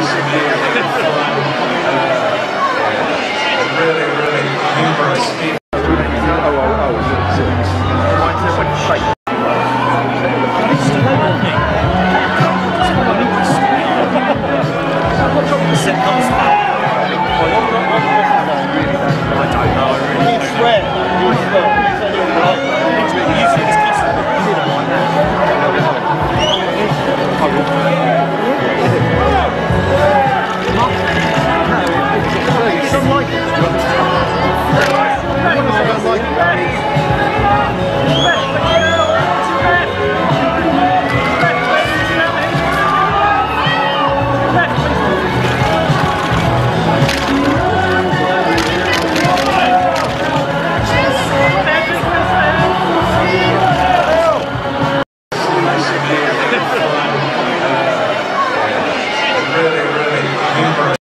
really, really, really humorous.